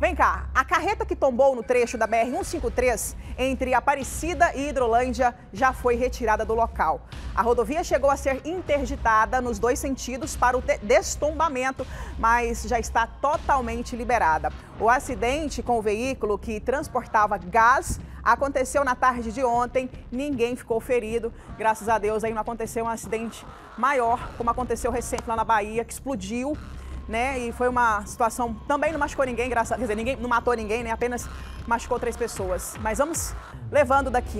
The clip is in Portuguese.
Vem cá, a carreta que tombou no trecho da BR-153 entre Aparecida e Hidrolândia já foi retirada do local. A rodovia chegou a ser interditada nos dois sentidos para o destombamento, mas já está totalmente liberada. O acidente com o veículo que transportava gás aconteceu na tarde de ontem, ninguém ficou ferido. Graças a Deus aí não aconteceu um acidente maior, como aconteceu recente lá na Bahia, que explodiu né? E foi uma situação, também não machucou ninguém, graças a Deus, ninguém não matou ninguém, né? Apenas machucou três pessoas. Mas vamos levando daqui.